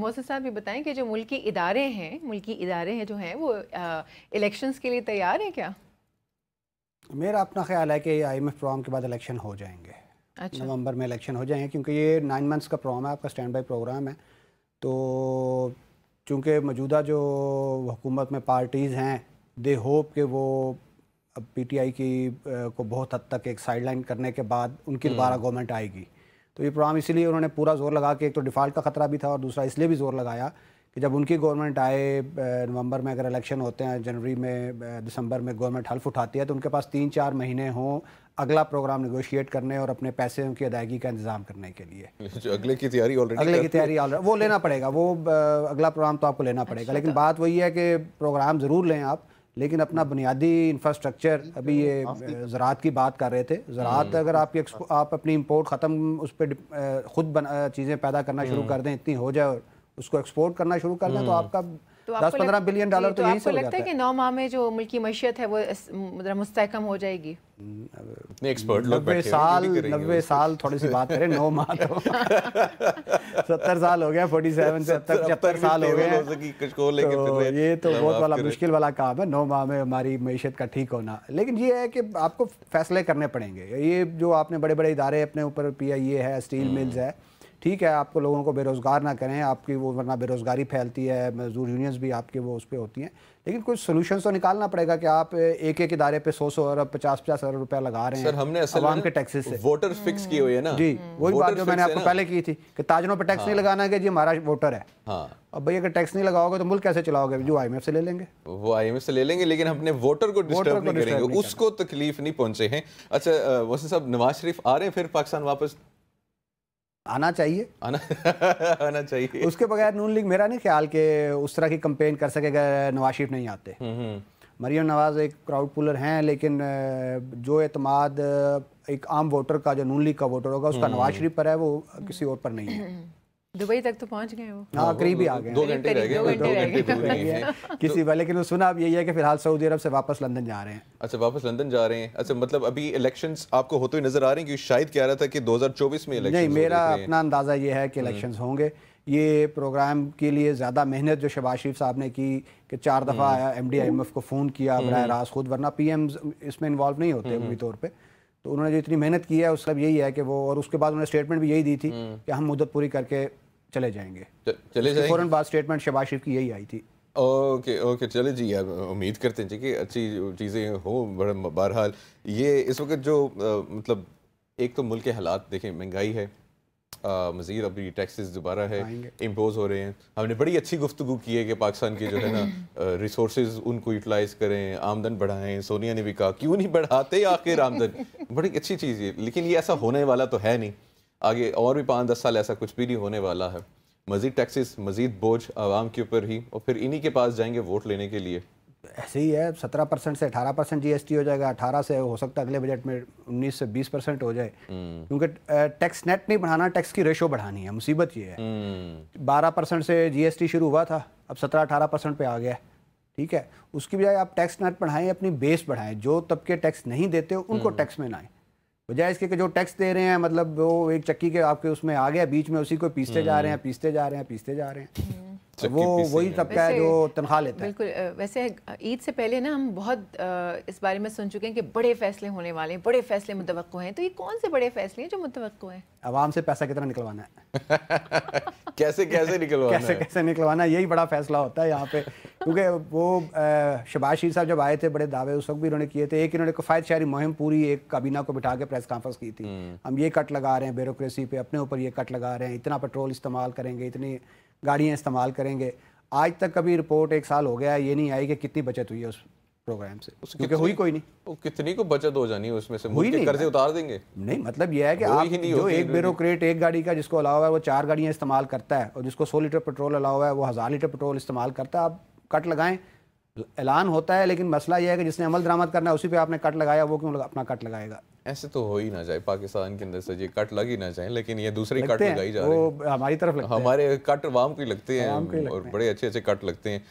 मोहसिन साहब ये बताएँ कि जो मुल्की इदारे हैं मुल्की इदारे हैं जो हैं वो इलेक्शंस के लिए तैयार हैं क्या? मेरा अपना ख्याल है कि आई एम एफ़ प्रोग्राम के बाद इलेक्शन हो जाएँगे। अच्छा। नवंबर में इलेक्शन हो जाएँगे क्योंकि ये नाइन मंथ्स का प्रोग्राम है आपका स्टैंड बाई प्रोग्राम है। तो चूँकि मौजूदा जो हुकूमत में पार्टीज़ हैं दे होप कि वो अब पी टी आई की को बहुत हद तक एक साइडलाइन करने के बाद उनकी हम्म। दोबारा गवर्नमेंट आएगी। तो ये प्रोग्राम इसीलिए उन्होंने पूरा ज़ोर लगा के एक तो डिफ़ाल्ट का ख़तरा भी था और दूसरा इसलिए भी ज़ोर लगाया कि जब उनकी गवर्नमेंट आए नवंबर में अगर इलेक्शन होते हैं जनवरी में दिसंबर में गवर्नमेंट हल्फ उठाती है तो उनके पास तीन चार महीने हों अगला प्रोग्राम नेगोशिएट करने और अपने पैसे की अदायगी का इंतज़ाम करने के लिए। जो अगले की तैयारी ऑलरेडी अगले की तैयारी ऑलरेडी वो लेना पड़ेगा वो अगला प्रोग्राम तो आपको लेना पड़ेगा अच्छा, लेकिन तो बात वही है कि प्रोग्राम ज़रूर लें आप लेकिन अपना बुनियादी इंफ्रास्ट्रक्चर अभी ये ज़रात की बात कर रहे थे ज़रात हम्म। अगर आपकी आप अपनी इम्पोर्ट ख़त्म उस पर ख़ुद चीज़ें पैदा करना शुरू हम्म। कर दें इतनी हो जाए और उसको एक्सपोर्ट करना शुरू कर दें तो हम्म। आपका तो दस पंद्रह बिलियन डॉलर तो, तो यही से लगता है कि नौ माह में जो मुल्की मीशत है वो मतलब मुस्तकम हो जाएगी? एक्सपर्ट लोग नब्बे साल नब्बे साल थोड़ी सी बात करें नौ माह तो। सत्तर साल हो गया फोर्टी सेवन से सत्तर पचहत्तर साल हो गए तो ये तो बहुत वाला मुश्किल वाला काम है नौ माह में हमारी मीशत का ठीक होना। लेकिन ये है कि आपको फैसले करने पड़ेंगे। ये जो आपने बड़े बड़े इदारे अपने ऊपर पी आई ए है स्टील मिल्स है ठीक है आपको लोगों को बेरोज़गार ना करें आपकी वो वरना बेरोज़गारी फैलती है मजदूर यूनियंस भी आपके वो उस पर होती हैं। लेकिन कुछ सोल्यूशन तो निकालना पड़ेगा कि आप एक एक इदारे पे सौ सौ अरब पचास पचास अरब रुपया लगा रहे हैं सर हमने अवाम के टैक्सेस से। वोटर फिक्स किए हुए है ना। जी वही बात जो मैंने आपको पहले की थी कि ताजरों पर टैक्स नहीं हाँ। लगाना कि जी हमारा वोटर है। हाँ। अब भैया अगर टैक्स नहीं लगाओगे तो मुल्क कैसे चलाओगे? जो आई से ले लेंगे। वो आईएमएफ से ले लेंगे लेकिन अपने वोटर को डिस्टर्ब नहीं करेंगे। उसको तकलीफ़ नहीं पहुँचे हैं। अच्छा वैसे साहब नवाज़ शरीफ आ रहे हैं फिर पाकिस्तान वापस आना चाहिए। आना आना चाहिए। उसके बगैर नून लीग मेरा नहीं ख्याल कि उस तरह की कंपेन कर सकेगा नवाज़ शरीफ नहीं आते। हम्म, हम्म। मरियम नवाज़ एक क्राउड पुलर हैं लेकिन जो एतमाद एक आम वोटर का जो नून लीग का वोटर होगा उसका हम्म, नवाज़ शरीफ पर है वो किसी और पर नहीं है। दुबई तक तो पहुँच गए वो। हाँ करीब ही आ गए। दो घंटे रह गए दो घंटे किसी वाले लेकिन सुना अब यही है कि फ़िलहाल सऊदी अरब से वापस लंदन जा रहे हैं। अच्छा वापस लंदन जा रहे हैं। अच्छा मतलब अभी इलेक्शंस आपको होते हुए नज़र आ रहे हैं कि शायद कह रहा था कि 2024 में इलेक्शन नहीं मेरा अपना अंदाज़ा ये है कि इलेक्शन हम्म। होंगे। ये प्रोग्राम के लिए ज़्यादा मेहनत जो शबाज शरीफ साहब ने की कि चार दफ़ा आया M D I M F को फ़ोन किया हम्म। बरह रास्त खुद वरना पी एम इसमें इन्वॉल्व नहीं होते हम्म। तौर पर तो उन्होंने जो इतनी मेहनत की है उस सब यही है कि वो और उसके बाद उन्होंने स्टेटमेंट भी यही दी थी कि हम मुद्दत पूरी करके चले जाएँगे। चले जाएँगे? फ़ौरन बाद स्टेटमेंट शबाज शरीफ की यही आई थी। ओके ओके चले जी यार उम्मीद करते हैं जी कि अच्छी चीज़ें हो बहरहाल। ये इस वक्त जो आ, मतलब एक तो मुल्क के हालात देखें महँगाई है मज़ीद अभी टैक्सेस दोबारा है इम्पोज हो रहे हैं। हमने बड़ी अच्छी गुफ्तु की है कि पाकिस्तान के जो है ना रिसोर्स उनको यूटिलाइज करें आमदन बढ़ाएँ। सोनिया ने भी कहा क्यों नहीं बढ़ाते आखिर आमदन? बड़ी अच्छी चीज़ है। लेकिन ये ऐसा होने वाला तो है नहीं। आगे और भी पाँच दस साल ऐसा कुछ भी नहीं होने वाला है मज़ीद टैक्सेस मज़ीद बोझ आवाम के ऊपर ही और फिर इन्हीं के पास जाएँगे वोट लेने के लिए ऐसे ही है सत्रह परसेंट से अठारह परसेंट जी हो जाएगा अठारह से हो सकता है अगले बजट में उन्नीस से बीस परसेंट हो जाए हम्म। क्योंकि टैक्स नेट नहीं बढ़ाना टैक्स की रेशो बढ़ानी है मुसीबत ये है हम्म। बारह परसेंट से जीएसटी शुरू हुआ था अब सत्रह अठारह परसेंट पे आ गया ठीक है उसकी बजाय आप टैक्स नेट बढ़ाएँ अपनी बेस बढ़ाएँ जो तबके टैक्स नहीं देते उनको टैक्स हम्म। में लाएँ बजाय इसके कि जो टैक्स दे रहे हैं मतलब वो एक चक्की के आपके उसमें आ गया बीच में उसी को पीसते जा रहे हैं पीसते जा रहे हैं पीसते जा रहे हैं। हम्म। वो वही तबका है जो तनख्वाह लेता है। बिल्कुल वैसे ईद से पहले ना हम बहुत इस बारे में सुन चुके हैं कि बड़े फैसले होने वाले हैं बड़े फैसले मुतव हैं। तो ये कौन से बड़े फैसले हैं जो मुतव हैं? आवाम से पैसा कितना निकलवाना है? कैसे कैसे निकलवाना कैसे कैसे निकलवाना यही बड़ा फैसला होता है यहाँ पे। क्योंकि वो शबाज शीर साहब जब आए थे बड़े दावे उस वक्त भी उन्होंने किए थे। एक इन्होंने कफायत शहरी मुहिम पूरी एक काबीना को बिठा के प्रेस कॉन्फ्रेंस की थी। हम्म। हम ये कट लगा रहे हैं ब्यूरोक्रेसी पे अपने ऊपर ये कट लगा रहे हैं इतना पेट्रोल इस्तेमाल करेंगे इतनी गाड़ियाँ इस्तेमाल करेंगे। आज तक कभी रिपोर्ट एक साल हो गया ये नहीं आई कि कितनी बचत हुई है उस प्रोग्राम से। क्योंकि हुई कोई नहीं। वो कितनी को बचत हो जानी है उसमें से? हुई नहीं। कर्जे उतार देंगे। नहीं मतलब यह है कि आप जो एक ब्यूरोक्रेट एक गाड़ी का जिसको अलावा है वो चार गाड़ियाँ इस्तेमाल करता है और जिसको सौ लीटर पेट्रोल अलावा है वो हज़ार लीटर पेट्रोल इस्तेमाल करता है आप कट लगाएँ। ऐलान होता है लेकिन मसला यह है कि जिसने अमल दरामद करना है उसी पे आपने कट लगाया वो क्यों अपना कट लगाएगा? ऐसे तो हो ही ना जाए पाकिस्तान के अंदर से ये कट लग ही ना जाए लेकिन ये दूसरी कट लगाई जा रही है। हमारी तरफ़ लगते हमारे कट वाम को लगते हैं और बड़े अच्छे अच्छे कट लगते हैं।